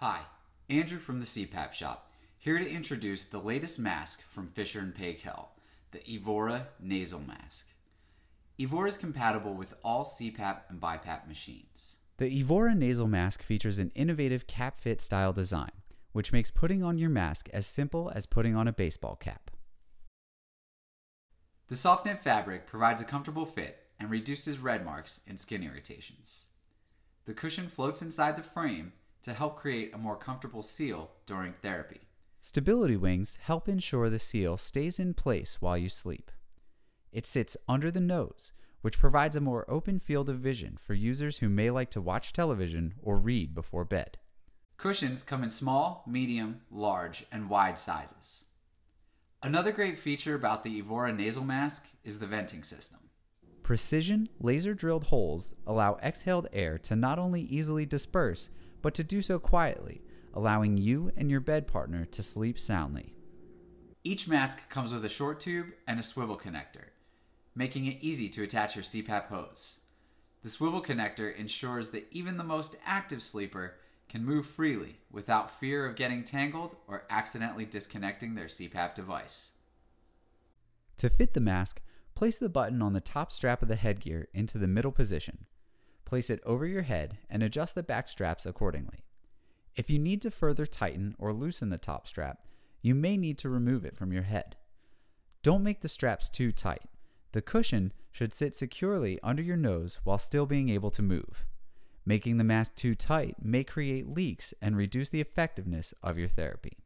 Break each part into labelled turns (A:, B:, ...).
A: Hi, Andrew from the CPAP shop, here to introduce the latest mask from Fisher & Paykel, the Evora Nasal Mask. Evora is compatible with all CPAP and BiPAP machines.
B: The Evora nasal mask features an innovative cap fit style design, which makes putting on your mask as simple as putting on a baseball cap.
A: The soft knit fabric provides a comfortable fit and reduces red marks and skin irritations. The cushion floats inside the frame to help create a more comfortable seal during therapy.
B: Stability wings help ensure the seal stays in place while you sleep. It sits under the nose, which provides a more open field of vision for users who may like to watch television or read before bed.
A: Cushions come in small, medium, large, and wide sizes. Another great feature about the Evora nasal mask is the venting system.
B: Precision laser drilled holes allow exhaled air to not only easily disperse, but to do so quietly, allowing you and your bed partner to sleep soundly.
A: Each mask comes with a short tube and a swivel connector, making it easy to attach your CPAP hose. The swivel connector ensures that even the most active sleeper can move freely without fear of getting tangled or accidentally disconnecting their CPAP device.
B: To fit the mask, place the button on the top strap of the headgear into the middle position. Place it over your head and adjust the back straps accordingly. If you need to further tighten or loosen the top strap, you may need to remove it from your head. Don't make the straps too tight. The cushion should sit securely under your nose while still being able to move. Making the mask too tight may create leaks and reduce the effectiveness of your therapy.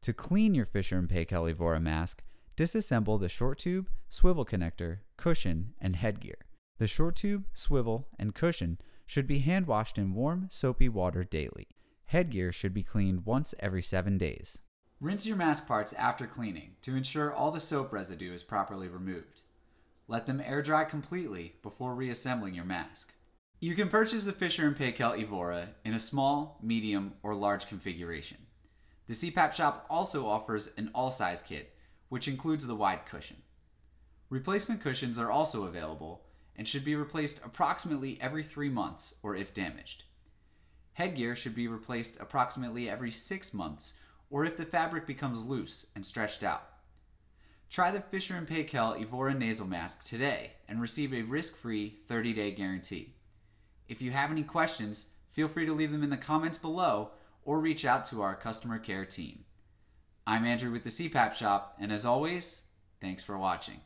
B: To clean your Fisher & Paykel Evora mask, disassemble the short tube, swivel connector, cushion, and headgear. The short tube, swivel, and cushion should be hand washed in warm, soapy water daily. Headgear should be cleaned once every seven days.
A: Rinse your mask parts after cleaning to ensure all the soap residue is properly removed. Let them air dry completely before reassembling your mask. You can purchase the Fisher & Paykel Evora in a small, medium, or large configuration. The CPAP shop also offers an all-size kit, which includes the wide cushion. Replacement cushions are also available, and should be replaced approximately every three months or if damaged. Headgear should be replaced approximately every six months or if the fabric becomes loose and stretched out. Try the Fisher & Paykel Evora nasal mask today and receive a risk-free 30-day guarantee. If you have any questions, feel free to leave them in the comments below or reach out to our customer care team. I'm Andrew with the CPAP shop, and as always, thanks for watching.